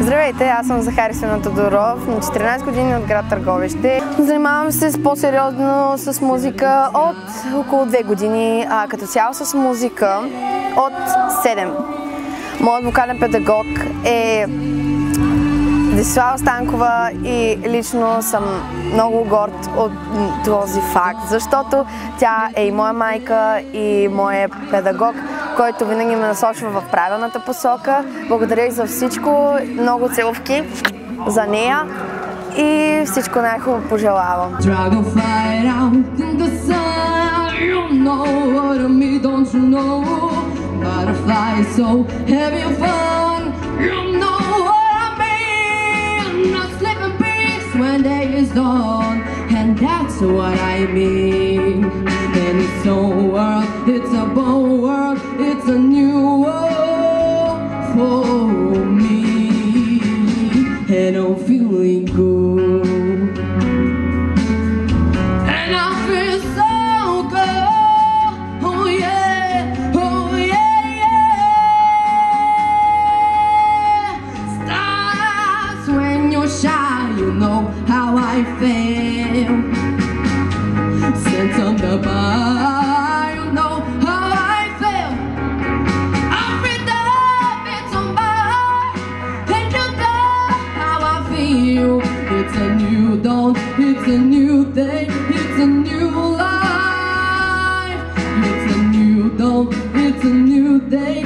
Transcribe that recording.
Здравейте, аз съм Захари Сина Тодоров, на 14 години от град Търговище. Занимавам се с по-сериозно с музика от около 2 години, а като цяло с музика от 7. Моят вокален педагог е Десислава Станкова и лично съм много горд от този факт, защото тя е и моя майка и моя педагог, който винаги ме насочва в правилната посока. Благодаря и за всичко, много целувки за нея и всичко най-хубаво пожелавам. Butterfly so having fun. You know is done, and that's what I mean. And it's a world, it's a bold world, it's a new world for me, and oh, I'm feeling know how I feel. Sense on the you know how I feel. Every day it's on by, and you know how I feel. It's a new dawn, it's a new day, it's a new life. It's a new dawn, it's a new day,